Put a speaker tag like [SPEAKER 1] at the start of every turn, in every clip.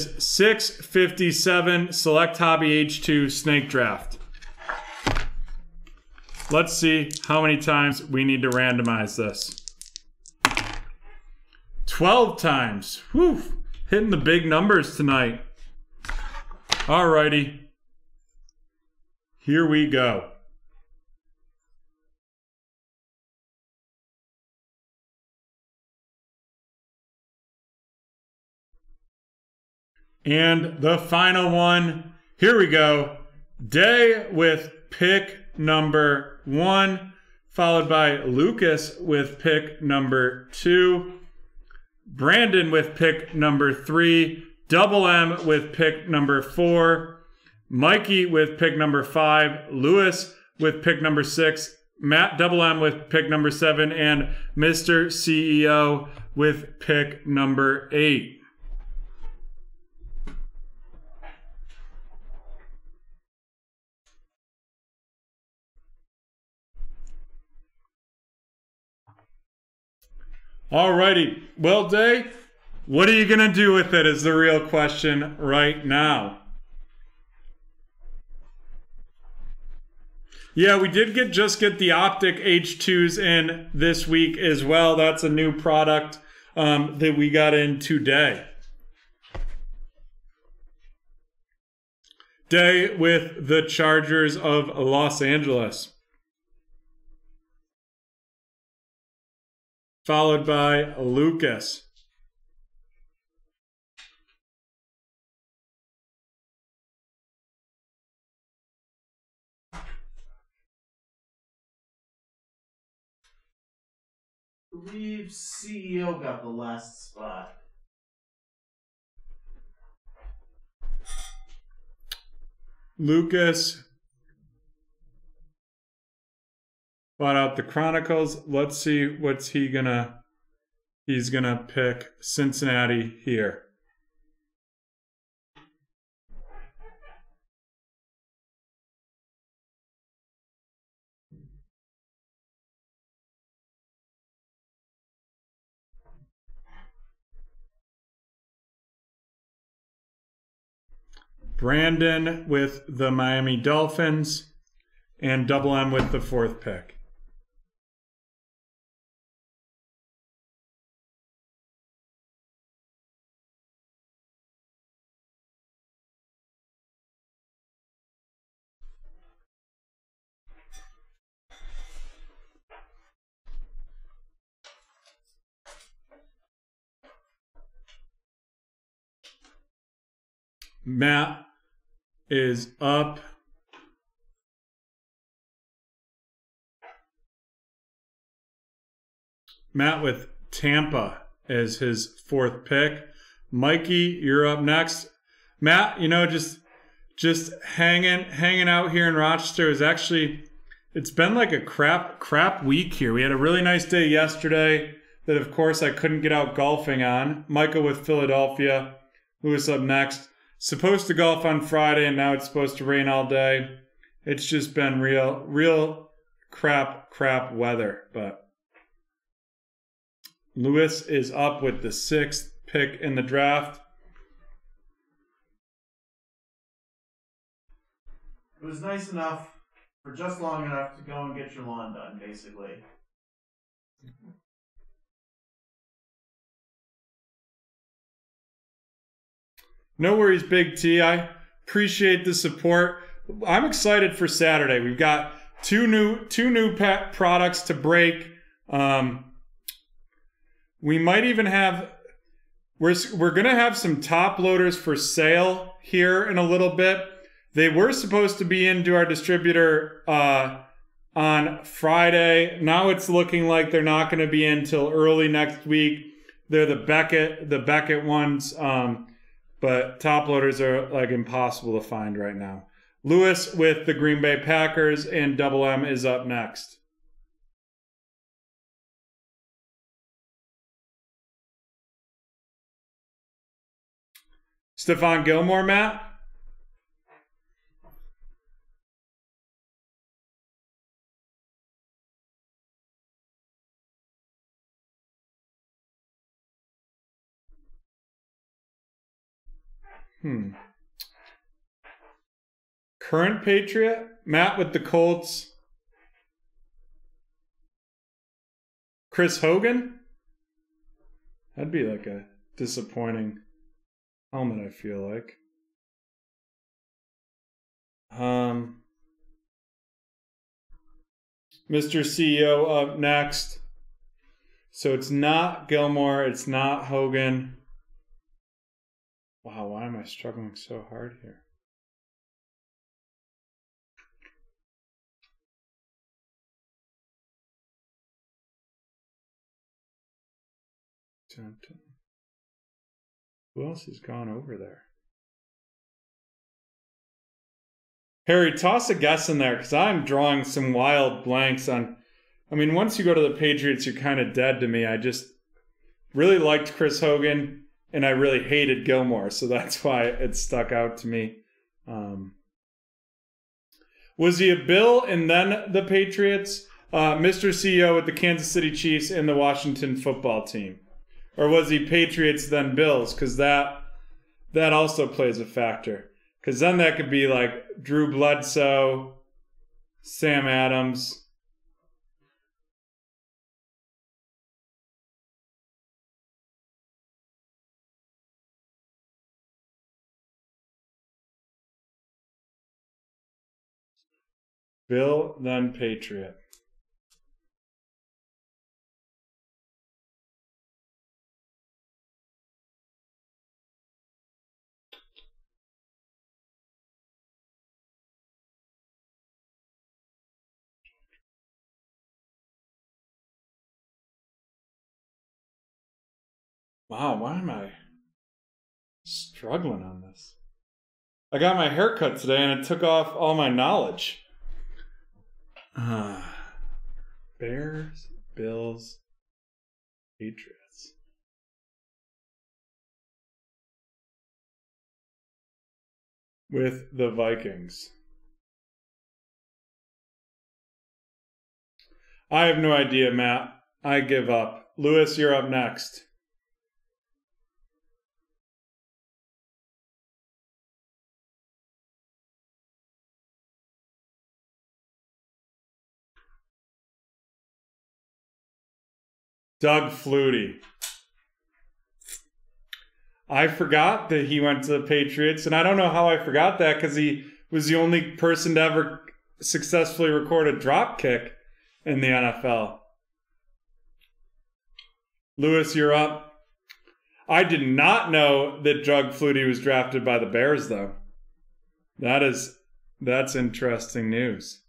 [SPEAKER 1] 657 Select Hobby H2 Snake Draft. Let's see how many times we need to randomize this. 12 times. Whew. Hitting the big numbers tonight. Alrighty. Here we go. And the final one. Here we go. Day with pick number one, followed by Lucas with pick number two, Brandon with pick number three, Double M with pick number four, Mikey with pick number five, Lewis with pick number six, Matt Double M with pick number seven, and Mr. CEO with pick number eight. Alrighty. Well, Day, what are you going to do with it is the real question right now. Yeah, we did get just get the Optic H2s in this week as well. That's a new product um, that we got in today. Day with the Chargers of Los Angeles. Followed by Lucas.
[SPEAKER 2] I believe CEO got the last spot.
[SPEAKER 1] Lucas bought out the Chronicles. Let's see what's he gonna he's gonna pick Cincinnati here. Brandon with the Miami Dolphins and Double M with the fourth pick. Matt is up. Matt with Tampa as his fourth pick. Mikey, you're up next. Matt, you know, just just hanging hanging out here in Rochester is actually it's been like a crap crap week here. We had a really nice day yesterday that of course I couldn't get out golfing on. Michael with Philadelphia. Lewis up next supposed to golf on Friday and now it's supposed to rain all day. It's just been real, real crap, crap weather. But Lewis is up with the sixth pick in the draft.
[SPEAKER 2] It was nice enough for just long enough to go and get your lawn done, basically.
[SPEAKER 1] No worries, Big T. I appreciate the support. I'm excited for Saturday. We've got two new two new pet products to break. Um, we might even have we're we're gonna have some top loaders for sale here in a little bit. They were supposed to be into our distributor uh, on Friday. Now it's looking like they're not going to be in until early next week. They're the Beckett the Beckett ones. Um, but top loaders are like impossible to find right now. Lewis with the Green Bay Packers and Double M is up next. Stephon Gilmore, Matt? Hmm. Current Patriot? Matt with the Colts. Chris Hogan? That'd be like a disappointing helmet, I feel like. Um, Mr. CEO up next. So it's not Gilmore, it's not Hogan. Wow, why am I struggling so hard here? Who else has gone over there? Harry, toss a guess in there because I'm drawing some wild blanks on. I mean, once you go to the Patriots, you're kind of dead to me. I just really liked Chris Hogan and I really hated Gilmore, so that's why it stuck out to me. Um, was he a Bill and then the Patriots, uh, Mr. CEO with the Kansas City Chiefs and the Washington football team, or was he Patriots then Bills? Because that that also plays a factor. Because then that could be like Drew Bledsoe, Sam Adams. Bill, then Patriot. Wow, why am I struggling on this? I got my haircut today and it took off all my knowledge. Uh, Bears, Bills, Patriots. With the Vikings. I have no idea, Matt. I give up. Lewis, you're up next. Doug Flutie. I forgot that he went to the Patriots, and I don't know how I forgot that because he was the only person to ever successfully record a drop kick in the NFL. Lewis, you're up. I did not know that Doug Flutie was drafted by the Bears, though. That is that's interesting news.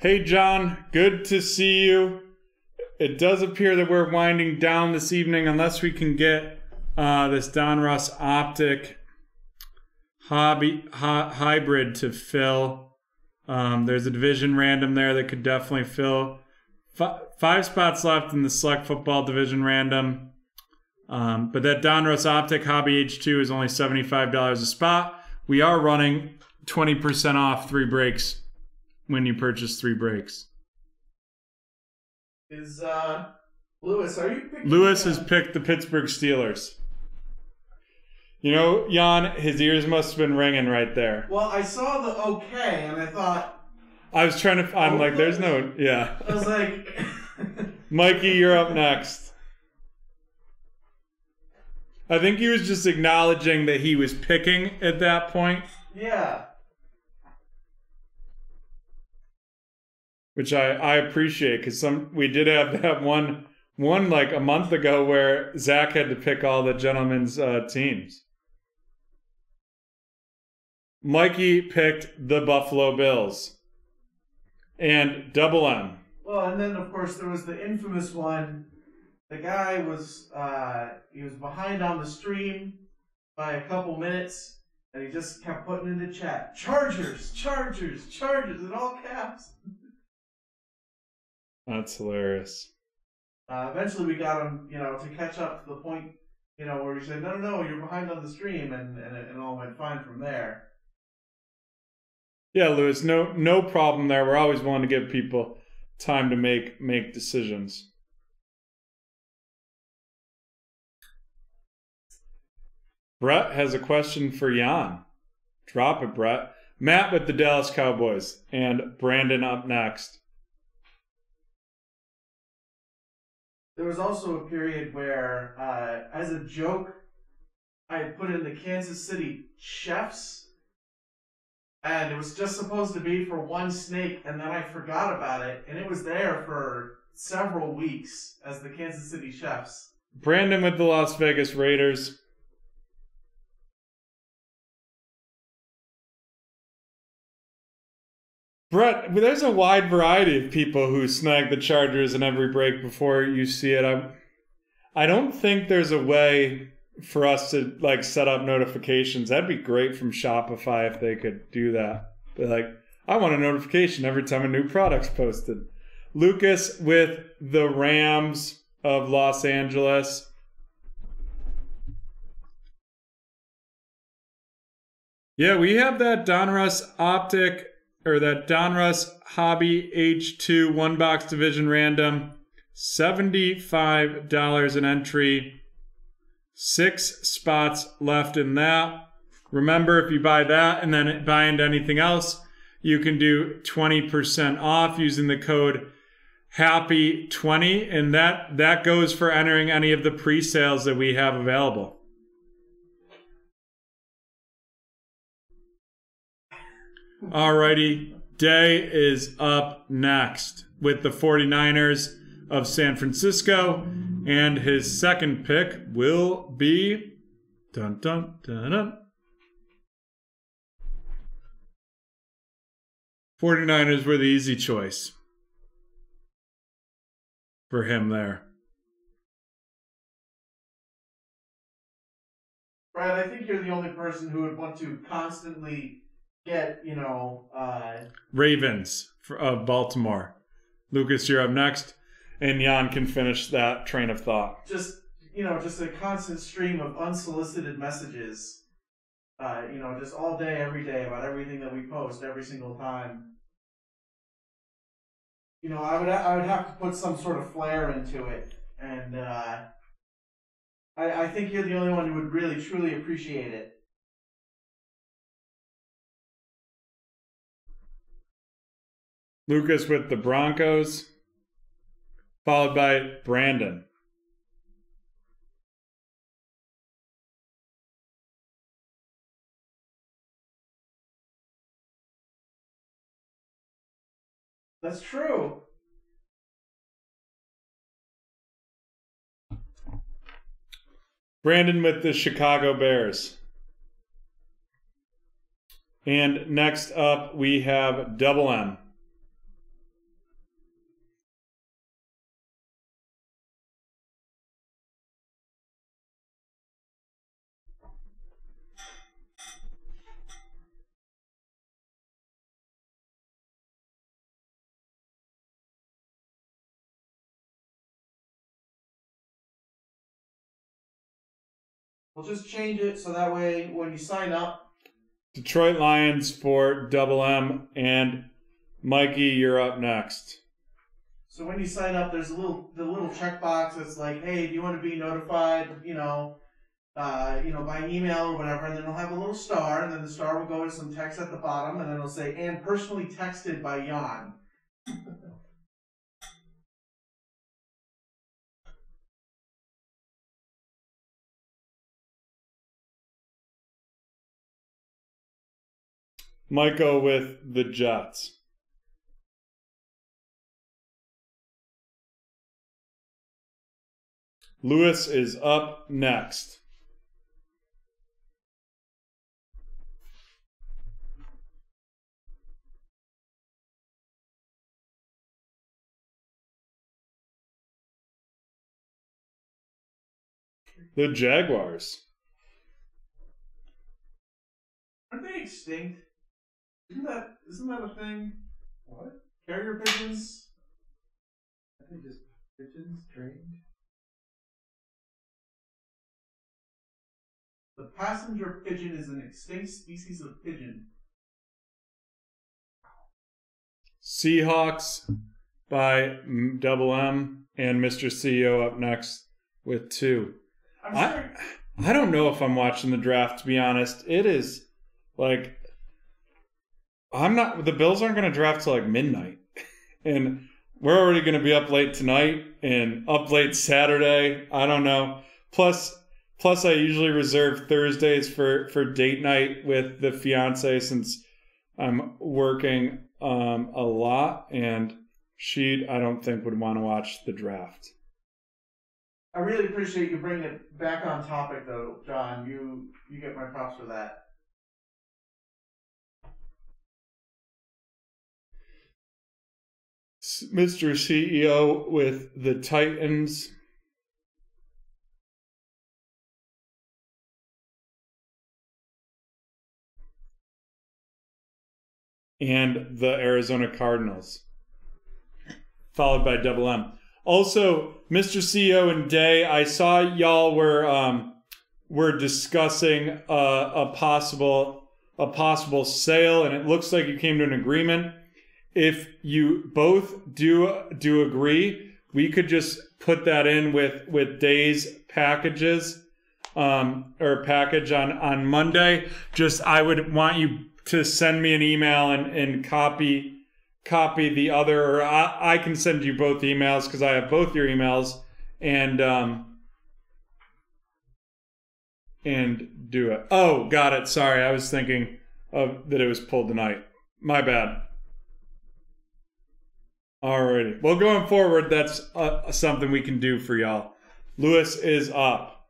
[SPEAKER 1] Hey, John, good to see you. It does appear that we're winding down this evening unless we can get uh, this Donruss Optic hobby hi- hybrid to fill. Um, there's a division random there that could definitely fill. F- five spots left in the select football division random. Um, but that Donruss Optic Hobby H2 is only $75 a spot. We are running 20% off three breaks when you purchase three breaks.
[SPEAKER 2] Is uh Lewis? Are you picking?
[SPEAKER 1] Lewis has picked the Pittsburgh Steelers. You know, Jan, his ears must have been ringing right there.
[SPEAKER 2] Well, I saw the okay, and I thought
[SPEAKER 1] I was trying to. I'm like, there's no. Yeah.
[SPEAKER 2] I was like,
[SPEAKER 1] Mikey, you're up next. I think he was just acknowledging that he was picking at that point,
[SPEAKER 2] yeah.
[SPEAKER 1] Which I, I appreciate because some we did have that one one like a month ago where Zach had to pick all the gentlemen's uh, teams. Mikey picked the Buffalo Bills and Double M.
[SPEAKER 2] Well, and then of course there was the infamous one. The guy was uh, he was behind on the stream by a couple minutes, And he just kept putting into chat, Chargers, Chargers, Chargers, in all caps.
[SPEAKER 1] That's hilarious.
[SPEAKER 2] Uh, eventually, we got him, you know, to catch up to the point, you know, where he said, "No, no, no, you're behind on the stream," and and it, it all went fine from there.
[SPEAKER 1] Yeah, Lewis, no no problem there. We're always willing to give people time to make make decisions. Brett has a question for Jan. Drop it, Brett. Matt with the Dallas Cowboys and Brandon up next.
[SPEAKER 2] There was also a period where, uh, as a joke, I put in the Kansas City Chefs, and it was just supposed to be for one snake, and then I forgot about it, and it was there for several weeks as the Kansas City Chefs.
[SPEAKER 1] Brandon with the Las Vegas Raiders. Brett, there's a wide variety of people who snag the Chargers in every break before you see it. I, I don't think there's a way for us to like set up notifications. That'd be great from Shopify if they could do that. But like, I want a notification every time a new product's posted. Lucas with the Rams of Los Angeles. Yeah, we have that Donruss optic or that Donruss Hobby H2 one box division random. $75 an entry. Six spots left in that. Remember, if you buy that and then buy into anything else, you can do 20% off using the code happy20 and that that goes for entering any of the pre-sales that we have available. Alrighty, Day is up next with the 49ers of San Francisco, and his second pick will be dun dun dun dun. 49ers were the easy choice for him there.
[SPEAKER 2] Brad, I think you're the only person who would want to constantly get, you know, uh,
[SPEAKER 1] Ravens of Baltimore. Lucas, you're up next, and Jan can finish that train of thought.
[SPEAKER 2] just, you know, just a constant stream of unsolicited messages, uh, you know, just all day, every day about everything that we post every single time. You know, I would I would have to put some sort of flair into it, and uh, I I think you're the only one who would really truly appreciate it.
[SPEAKER 1] Lucas with the Broncos, followed by Brandon.
[SPEAKER 2] That's true.
[SPEAKER 1] Brandon with the Chicago Bears. And next up, we have Double M.
[SPEAKER 2] We'll just change it so that way when you sign up,
[SPEAKER 1] Detroit Lions for Double M. And Mikey, you're up next.
[SPEAKER 2] So when you sign up, there's a little the little checkbox that's like, hey, do you want to be notified? You know, uh, you know, by email or whatever, and then it'll have a little star, and then the star will go to some text at the bottom, and then it'll say, and personally texted by Jan.
[SPEAKER 1] Michael with the Jets. Lewis is up next. The Jaguars.
[SPEAKER 2] Aren't they extinct? Isn't that isn't that a thing?
[SPEAKER 3] What?
[SPEAKER 2] Carrier pigeons?
[SPEAKER 3] I think just pigeons trained.
[SPEAKER 2] The passenger pigeon is an extinct species of pigeon.
[SPEAKER 1] Seahawks by Double M and Mr. CEO up next with two.
[SPEAKER 2] I'm
[SPEAKER 1] I. I don't know if I'm watching the draft to be honest. It is like I'm not the Bills aren't going to draft till like midnight. And we're already going to be up late tonight and up late Saturday. I don't know. Plus plus I usually reserve Thursdays for for date night with the fiance since I'm working um a lot and she I don't think would want to watch the draft.
[SPEAKER 2] I really appreciate you bringing it back on topic, though, John. You you get my props for that.
[SPEAKER 1] Mr. CEO with the Titans. And the Arizona Cardinals, followed by Double M. Also, Mr. CEO and Day, I saw y'all were um, were discussing a, a possible a possible sale, and it looks like you came to an agreement if you both do do agree, we could just put that in with with days packages um, or package on on Monday. Just I would want you to send me an email and and copy copy the other, or I, I can send you both emails because I have both your emails and um and do it. Oh, got it. Sorry, I was thinking of that it was pulled tonight. My bad. Alrighty. Well, going forward, that's uh, something we can do for y'all. Lewis is up.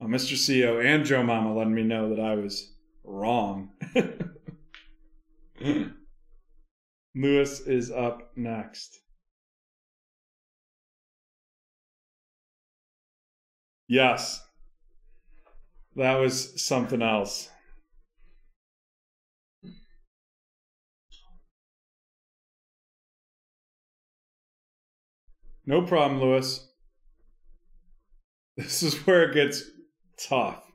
[SPEAKER 1] Uh, Mr. CEO and Joe Mama letting me know that I was wrong. Lewis is up next. Yes. That was something else. No problem, Lewis. This is where it gets tough.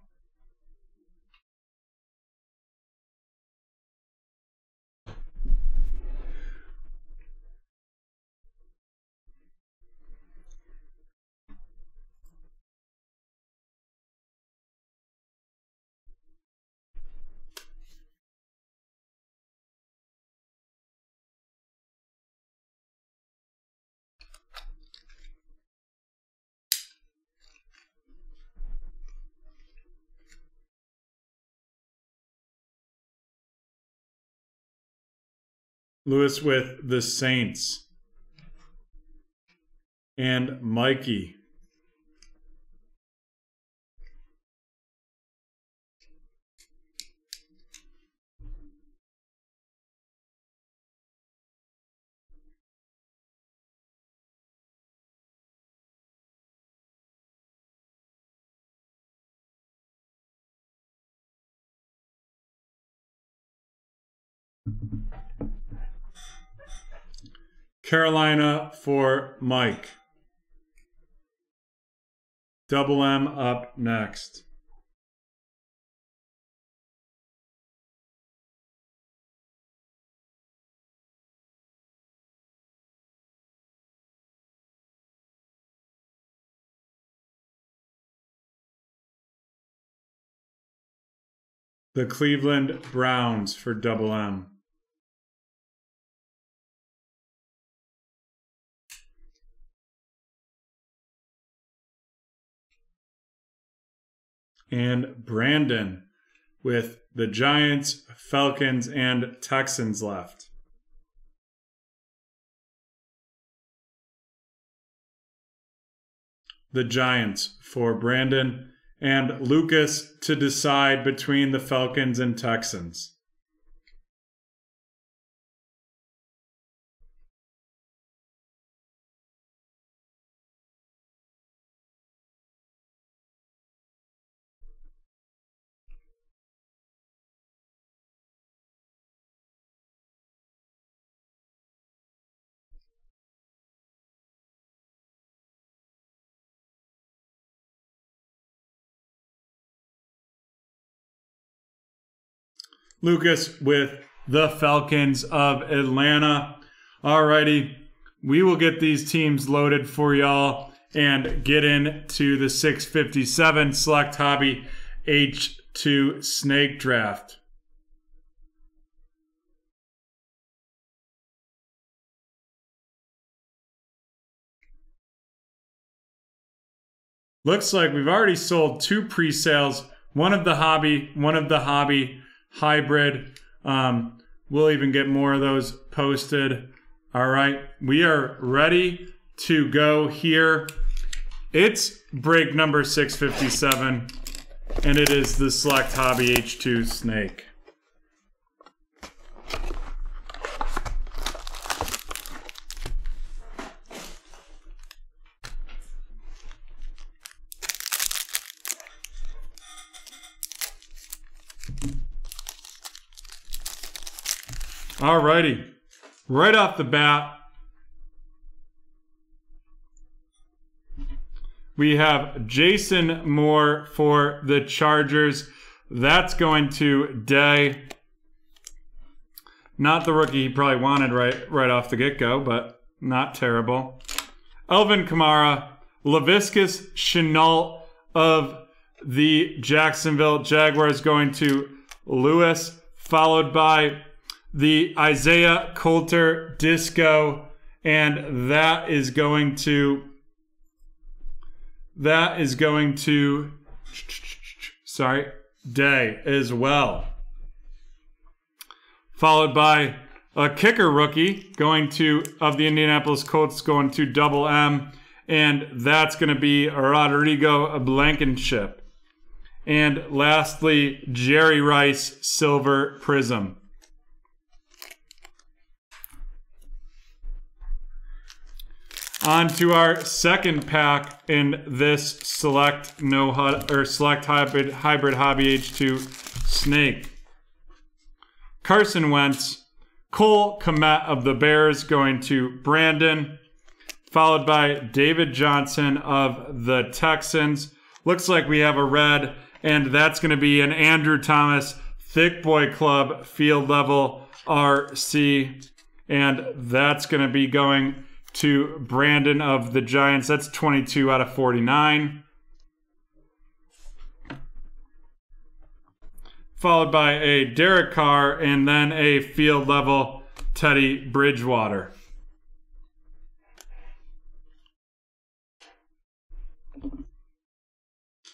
[SPEAKER 1] Lewis with the Saints. And Mikey. Carolina for Mike. Double M up next. The Cleveland Browns for Double M. and Brandon with the Giants, Falcons, and Texans left. The Giants for Brandon and Lucas to decide between the Falcons and Texans. Lucas with the Falcons of Atlanta. Alrighty, we will get these teams loaded for y'all and get into the 657 Select Hobby H2 Snake Draft. Looks like we've already sold two pre-sales, one of the hobby, one of the hobby hybrid. Um, we'll even get more of those posted. All right, we are ready to go here. It's break number 657, and it is the Select Hobby H2 Snake. Alrighty. Right off the bat, we have Jason Moore for the Chargers. That's going to Day. Not the rookie he probably wanted right right off the get-go, but not terrible. Alvin Kamara, Laviska Shenault of the Jacksonville Jaguars going to Lewis, followed by the Isaiah Coulter Disco, and that is going to that is going to sorry day as well. Followed by a kicker rookie going to of the Indianapolis Colts going to double M, and that's going to be Rodrigo Blankenship. And lastly, Jerry Rice Silver Prism. On to our second pack in this select no or select hybrid hybrid hobby H2 snake. Carson Wentz, Cole Kmet of the Bears going to Brandon, followed by David Johnson of the Texans. Looks like we have a red, and that's going to be an Andrew Thomas Thick Boy Club field level RC, and that's going to be going to Brandon of the Giants. That's 22 out of 49. Followed by a Derek Carr and then a field level Teddy Bridgewater.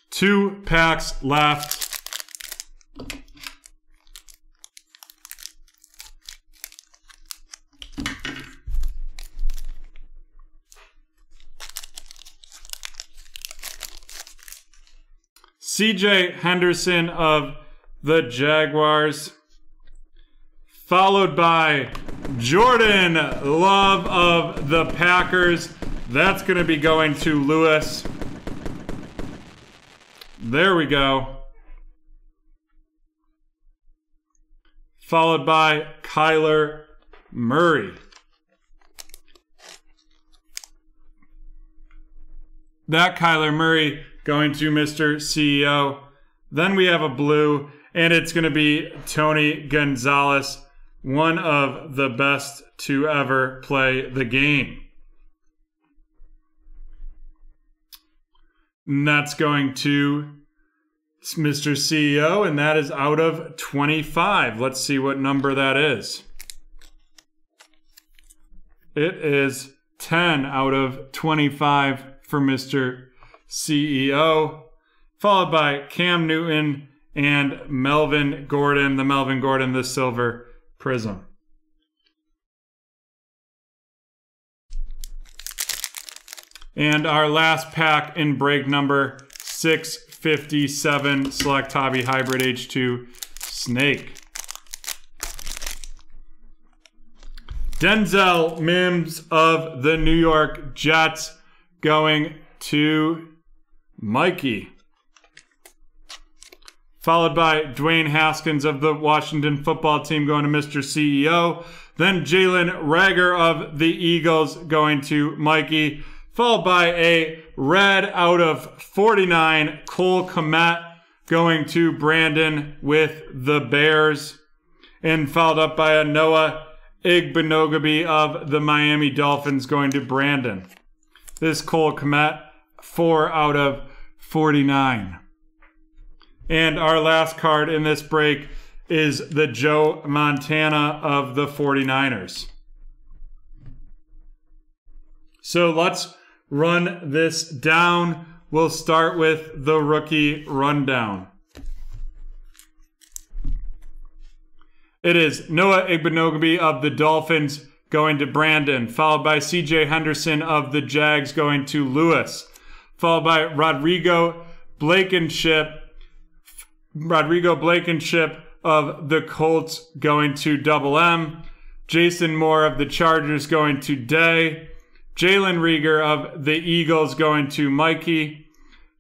[SPEAKER 1] Two packs left. CJ Henderson of the Jaguars, followed by Jordan Love of the Packers. That's going to be going to Lewis. There we go. Followed by Kyler Murray. That Kyler Murray going to Mr. CEO. Then we have a blue, and it's going to be Tony Gonzalez, one of the best to ever play the game. And that's going to Mr. CEO, and that is out of 25. Let's see what number that is. It is 10 out of 25 for Mr. CEO, followed by Cam Newton and Melvin Gordon, the Melvin Gordon, the silver prism. And our last pack in break number 657 Select Hobby Hybrid H2 Snake. Denzel Mims of the New York Jets going to Mikey. Followed by Dwayne Haskins of the Washington football team going to Mr. CEO. Then Jalen Reagor of the Eagles going to Mikey. Followed by a red out of 49, Cole Kmet going to Brandon with the Bears. and followed up by a Noah Igbinoghene of the Miami Dolphins going to Brandon. This Cole Kmet, 4 out of 49. And our last card in this break is the Joe Montana of the 49ers. So let's run this down. We'll start with the rookie rundown. It is Noah Igbinoghene of the Dolphins going to Brandon, followed by CJ Henderson of the Jags going to Lewis, followed by Rodrigo Blankenship, Rodrigo Blankenship of the Colts going to Double M, Jason Moore of the Chargers going to Day, Jalen Reagor of the Eagles going to Mikey,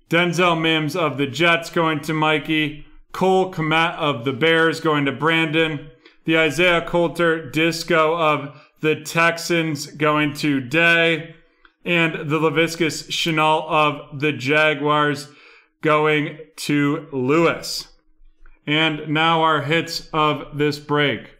[SPEAKER 1] Denzel Mims of the Jets going to Mikey, Cole Kmet of the Bears going to Brandon, the Isaiah Coulter Disco of the Texans going to Day, and the Laviska Shenault of the Jaguars going to Lewis. And now our hits of this break.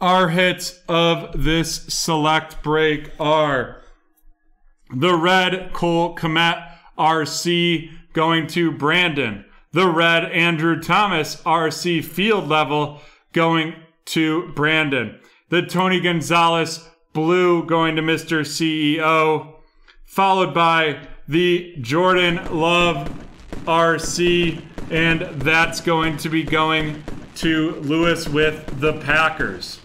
[SPEAKER 1] Our hits of this select break are the red Cole Kmet RC going to Brandon. The red Andrew Thomas RC field level going to Brandon. The Tony Gonzalez blue going to Mr. CEO. Followed by the Jordan Love RC. And that's going to be going to Lewis with the Packers.